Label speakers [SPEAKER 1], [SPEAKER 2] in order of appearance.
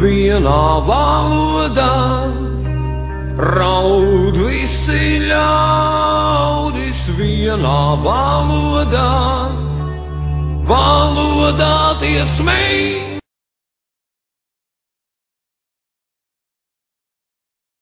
[SPEAKER 1] vienā valodā, raud visi ļaudis vienā valodā, valodā tie smēķi.